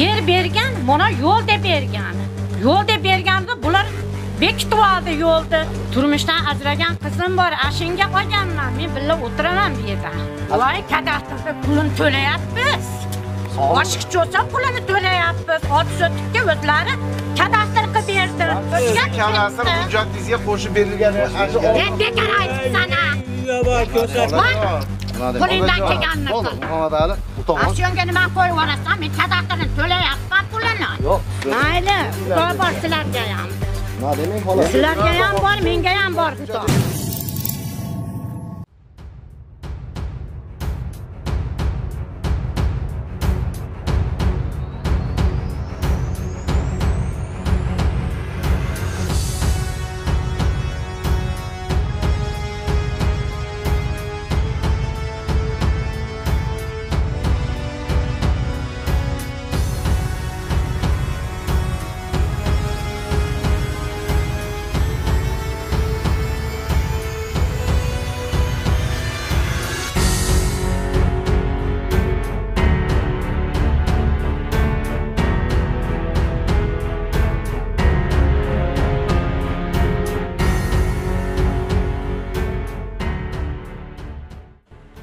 yer bergan mana yo'l deb bergan yo'l deb berganda bular bekitib oldi yo'lni turmushdan ajragan qizim bor ashinga qolganman men birga o'tiraman bu yerda voy kadastrga pulini to'layapmiz oshkichi bo'lsa pulini to'layapmiz ot sotikka o'zlari kadastr qilib berdi kadastr hujjatingizga qo'shib berilgan bekor aytib sana Qo'lingdan kelganini qil. Tomon Aksiyonga nima qo'yib yuborasan men kadastrni to'layapman pulini yo'q mayli xudo bor sizlarga ham nima demang xolos sizlarga ham bor menga ham bor xudo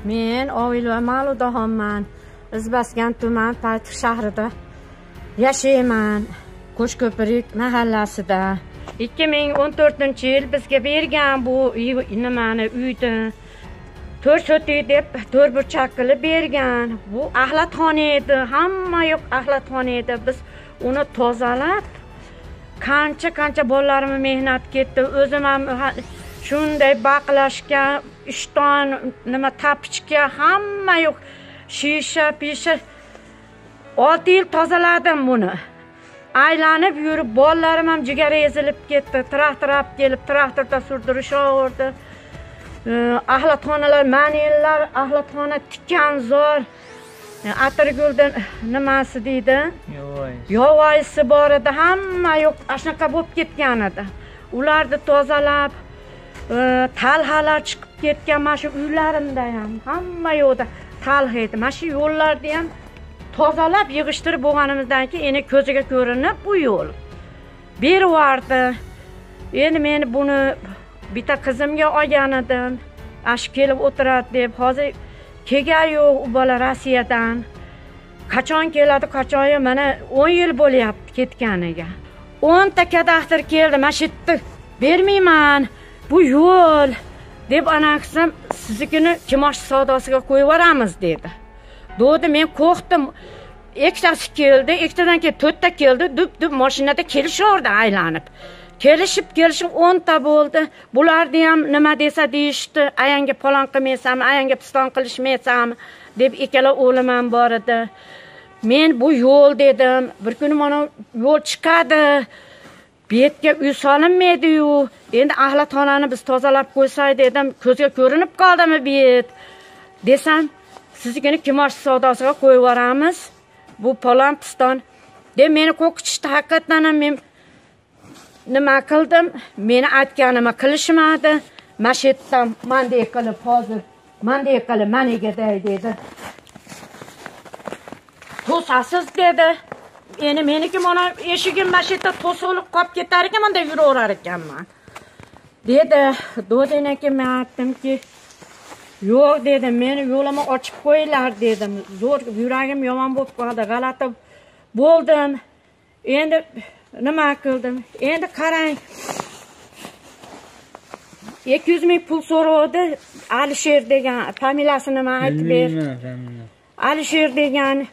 men oila maludaxonman izbaskan tuman paytix shahrida yashayman. Qo'shko'prik mahallasida. Ikki ming o'n to'rtinchi yil bizga bergan bu uy- nimani uyni to'rt sotik deb to'rt burchak qilib bergan. Bu axlatxona edi. Hamma yoq axlatxona edi. Biz uni tozalab qancha qancha bolalarimni mehnat ketdi. O'zim ham shunday baqlashga ishton nima tapichga hamma yo'q. Shisha pisha. Olti yil tozaladim buni. Aylanib yurib bolalarim ham jigari ezilib ketdi. Traktor olib kelib traktorda surdirishaverdi axlatxonalar manillar axlatxona tikan zo'r. Atirgulni nimasi deydi? Yovvoyisi bor edi hamma yo'q. Ana shunaqa bo'lib ketgan edi. Ularni tozalab talhalar chiqib ketgan mana shu uylarimda ham hamma yoqda talha edi. Mana shu yo'llarni ham tozalab yig'ishtirib bo'lganimizdan keyin endi ko'ziga ko'rinib bu yo'l. Berib endi men buni bitta qizimga olgan edim. Ash kelib o'tiradi deb. Hozir kelgan yo'q u bola rossiyadan. Qachon keladi qachon yo'q? Mana o'n yil bo'lyapti ketganiga. O'nta kadastr keldi. Mana shu yerda bermayman. Bu yo'l deb ana siznikini kimosh savdosiga qo'yib yuboramiz dedi. Dedi men qo'rqdim. Ikkitasi keldi ikkitadan keyin to'rtta keldi dup dup mashinada kelishaverdi aylanib. Kelishib kelishib o'nta bo'ldi. Bularni ham nima desa deyishdi. Ayanga palon qilmaysanmi ayanga piston qilishmaysanmi deb ikkala o'g'lim ham bor edi. Men bu yo'l dedim. Bir kuni mana yo'l chiqadi. Betga uy uy solinmaydiyu endi axlatxonani biz tozalab qo'ysak dedim ko'zga ko'rinib qoldimi bet? desam siznikini kimosh savdosiga qo'yib yuboramiz? Bu palon piston. De meni qo'rqitishdi haqiqatdan ham men nima qildim? Meni aytganimni qilishmadi. Mana shu yerdan manday qilib hozir manday qilib manigaday dedi. To'sasiz dedi. Endi meniki mana eshigim mana shu yerda to'siqlik qolib ketar ekan manda yuraverar ekanman. Dedi do'ddan keyin men aytdimki yo'q dedim meni yo'limni ochib qo'yinglar dedim. Zo'r yuragim yomon bo'lib qoldi g'alati bo'ldim. Endi nima qildim? Endi qarang. Ikki yuz ming pul so'rovdi alisher degan familiyasini nima aytib ber? Alisher degan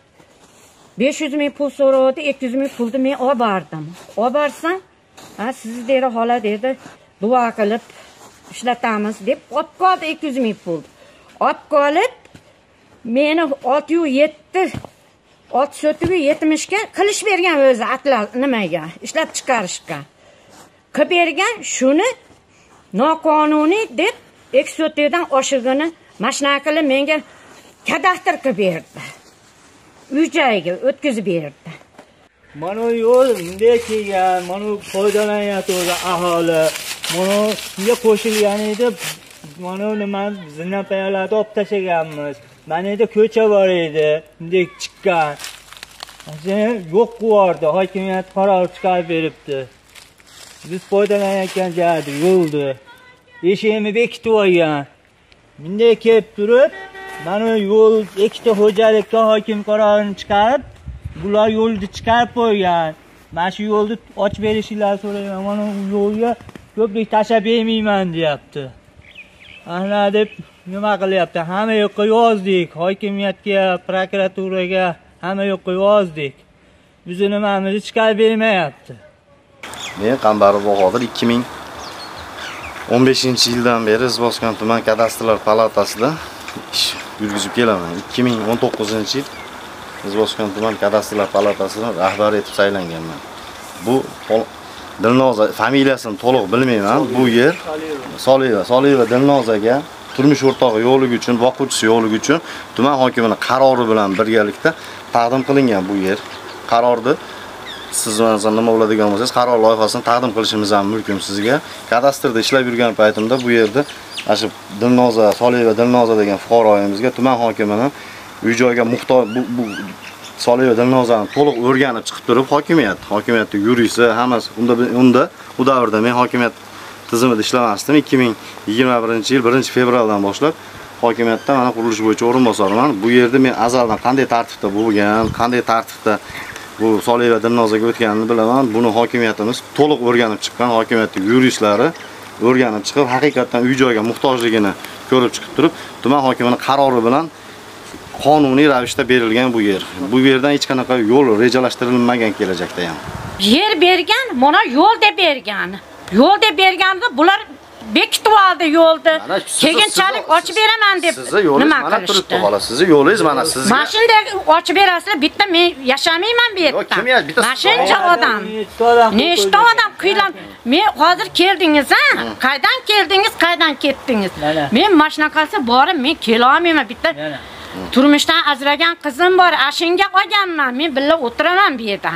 besh yuz ming pul so'rayapti 200 ming pulni men olib bordim. Olib borsam ha sizni dedi xola dedi duo qilib ishlatamiz deb olib qoldi ikki yuz ming pul. Olib qolib meni olti yu yetti ot sotuvi yetmishga qilish bergan o'zi atlar nimaga? Ishlab chiqarishga. Qilib bergan shuni noqonuniy deb eksotidan oshig'ini mana qilib menga kadastr qilib berdi. Uy joyiga o'tkazib berdi mana bu yo'l bunday kelgan mana bu foydalanyapti o'zi aholi mana bunga qo'shilgan edi mana bu nima zinapoyalarni olib tashlaganmiz mana yerda ko'cha bor edi bunday chiqqan Sen yo'q qilyapti, hokimiyat qaror chiqarib beribdi. Biz foydalanayotgan joydi yo'ldi. Eshigini bekitib olgan. Bunday kelib turib, mana yo'l ikkita xo'jalikka hokim qarorini chiqarib, bular yo'lni chiqarib qo'ygan. Mana shu yo'lni ochib berishinglarni so'rayman. Mana u yo'lga ko'prik tashlab bermayman deyapti. Ana deb nima qilyapti? Hamma yoqqa yozdik, hokimiyatga, prokuraturaga hamma yoqqa yozdik. Bizni nimamizni chiqarib bermayapti. Men qambarov Bahodir 2015-yildan beri Izboskan tuman kadastrlar palatasida ish yurgizib kelaman. 2019-yil Izboskan tuman kadastrlar palatasida rahbar etib saylanganman. Bu Dilnoza familiyasini to'liq bilmayman. Bu yer Solieva, Solieva Dilnozaga turmush o'rtog'i yo'qligi uchun, boquvchisi yo'qligi uchun tuman hokimining qarori bilan birgalikda taqdim qilingan bu yer. Qarorni siz nima bo'ladigan bo'lsangiz, qaror loyihasini taqdim qilishimiz ham mumkin sizga. Kadastrda ishlab yurgan paytimda bu yerda ana shu Dilnoza, Solieva Dilnoza degan fuqaroyimizga tuman hokimini uy joyga muhtoj bu, bu Solieva Dilnozani to'liq o'rganib chiqib turib hokimiyat, hokimiyatni yurisi, hammasi unda unda u davrda men hokimiyat tizimida ishlamasdim. 2021-yil 1-fevraldan boshlab hokimiyatda mana qurilish bo'yicha o'rinbosarman. Bu yerda men azaldan qanday tartibda bo'lgan, qanday tartibda bu Solieva Dilnozaga o'tganini bilaman. Buni hokimiyatimiz to'liq o'rganib chiqqan, hokimiyatning yuristlari o'rganib chiqib, haqiqatdan uy joyga muhtojligini ko'rib chiqib turib, tuman hokimining qarori bilan qonuniy ravishda berilgan bu yer. Bu yerdan hech qanaqa yo'l rejalashtirilmagan kelajakda ham. Yer bergan, mana yo'l deb bergan. Yo'l deb berganda bular bekitib oldi yo'lni. Keyinchalik ochib beraman deb Sizni yo'lingiz nima mana turibdi qilishdi? xolos. Sizni yo'lingiz mana sizga. Mana shunday ochib berasizlar, bitta men yashamayman bu yerda. Kim ya- bitta shuncha odam. Nechta odam kuylan. Men hozir keldingiz, ha? Qaydan keldingiz, qaydan ketdingiz? Men mashinaqasi borib, men kela olmayman. Bitta turmushdan ajragan qizim bor, ashinga qolganman. Men birga o'tiraman bu yerda.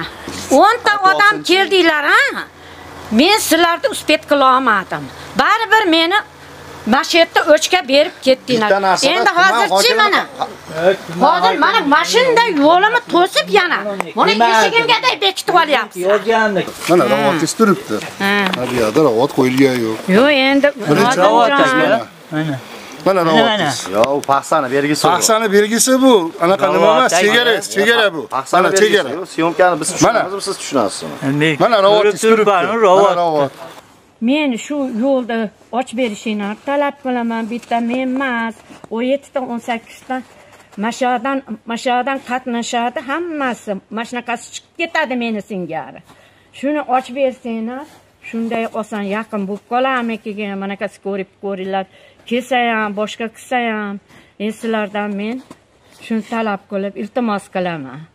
10 ta odam keldinglar, ha? Men sizlarni uspet qila olmadim. Baribir meni mashinada o'chga berib ketdinglar. Endi hozirchi mana Hozir mana mashinada yo'limni to'sib yana. Mana eshigimgaday bekitib olyapsiz. Yozgandik. Mana ravodingiz turibdi. Ha. Bu yerda ravot qo'yilgan yo'q. Yo'q, endi aka. Mana. Mana Mana, ravodingiz. Yo, u paxsani belgisi. Paxsani belgisi bu. Anaqa nima emas, chegara, chegara bu. Mana chegara. Syomkani biz Mana. tushunamiz, siz tushunasiz Mana ko'rib turibdi. Mana ravot. Men shu yo'lni ochib berishingni talab qilaman. Bitta men emas, o'n yettita o'n sakkizta mashinadan mashinadan qatnashadi hammasi. Mashinaqasi chiqib ketadi meni singari. Shuni ochib bersanglar, shunday oson yaqin bo'lib qolarmikin. Manaqasi ko'rib ko'ringlar. Kelsa ham, boshqa qilsa ham, sizlardan men shuni talab qilib iltimos qilaman.